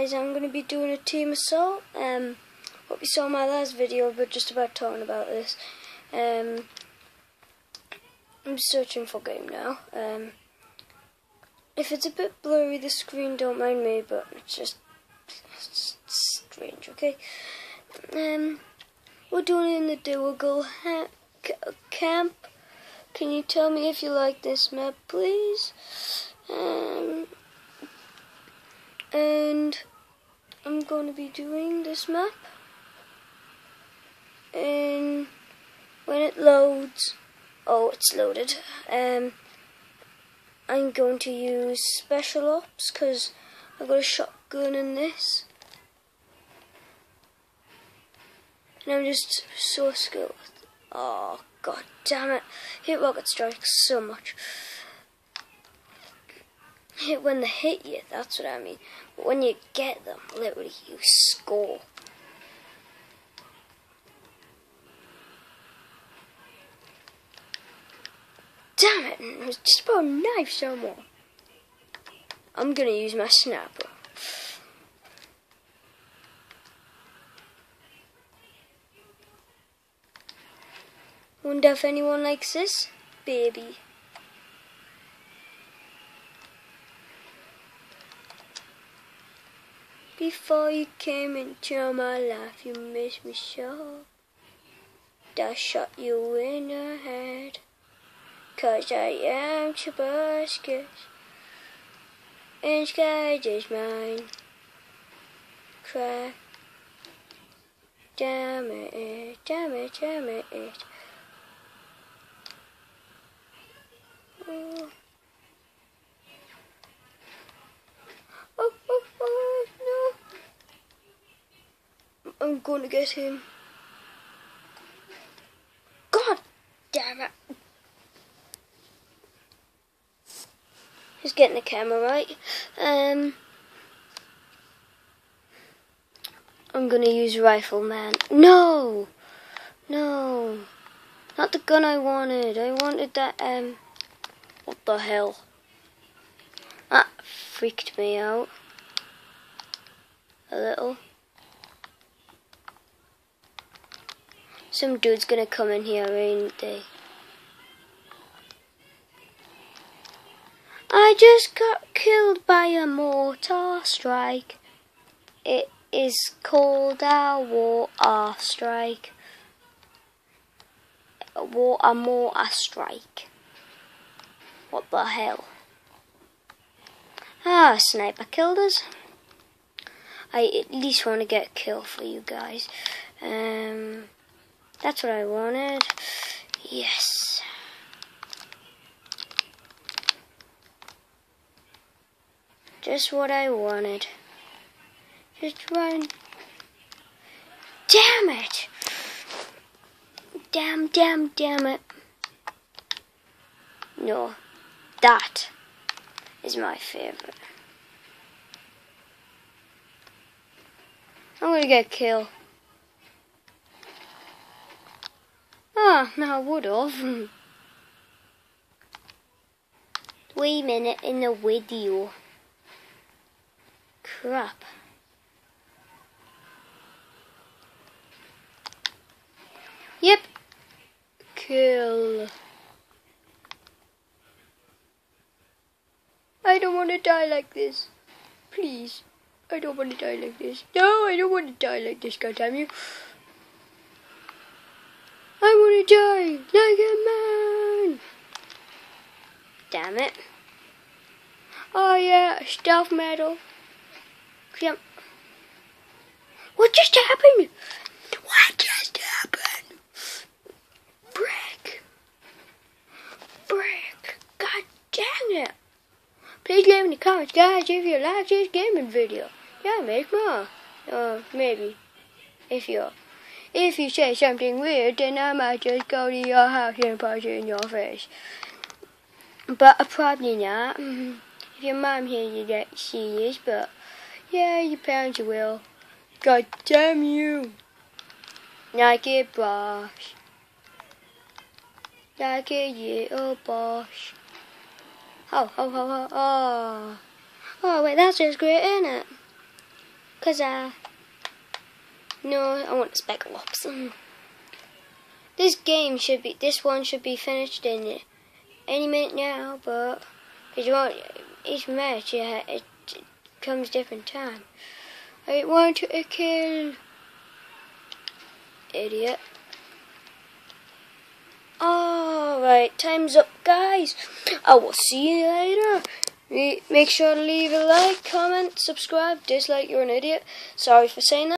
Guys, I'm going to be doing a team assault. Um, hope you saw my last video, but just about talking about this. Um, I'm searching for game now. Um, if it's a bit blurry, the screen, don't mind me, but it's just it's strange, okay? Um, we're doing in the Diwagal camp. Can you tell me if you like this map, please? Um, and I'm going to be doing this map. And when it loads, oh, it's loaded. Um, I'm going to use special ops because I've got a shotgun in this. And I'm just so skilled. Oh, god damn it. Hit rocket strike so much. Hit when they hit you, that's what I mean. But when you get them, literally, you score. Damn it, it was just about a knife someone. I'm gonna use my sniper. Wonder if anyone likes this? Baby. Before you came into my life, you missed me so. I shot you in the head. Cause I am Tabascus. And sky is mine. Cry. Damn it, damn it, damn it. Oh. Oh, oh, oh, I'm gonna get him. God damn it. He's getting the camera right. Um, I'm gonna use rifleman. No, no, not the gun I wanted. I wanted that. Um, what the hell? That freaked me out a little. Some dude's gonna come in here, ain't they? I just got killed by a mortar strike. It is called a water strike. A water mortar strike. What the hell? Ah, sniper killed us. I at least want to get a kill for you guys. Um, that's what I wanted. Yes. Just what I wanted. Just run. Damn it! Damn, damn, damn it. No, that is my favorite. I'm gonna get killed. Ah, oh, now I would have. A minute in the video. Crap. Yep. Kill. I don't want to die like this. Please. I don't want to die like this. No, I don't want to die like this, God damn you. To die like a man. Damn it. Oh yeah, stealth medal. Yep. What just happened? What just happened? Brick. Brick. God dang it. Please leave in the comments, guys, if you like this gaming video. Yeah, make more. Uh, maybe. If you if you say something weird, then I might just go to your house and punch it in your face. But uh, probably not. If your mom hears you that she is, but yeah, your parents will. God damn you. Like a boss. Like a little boss. Oh, oh, oh, oh, oh. Oh, wait, that's just great, isn't it? Cause uh, no, I want a Speckle Ops. This game should be, this one should be finished in any minute now, but each match, yeah, it, it comes different time. I want to kill. Idiot. Alright, time's up, guys. I will see you later. Make sure to leave a like, comment, subscribe, dislike, you're an idiot. Sorry for saying that.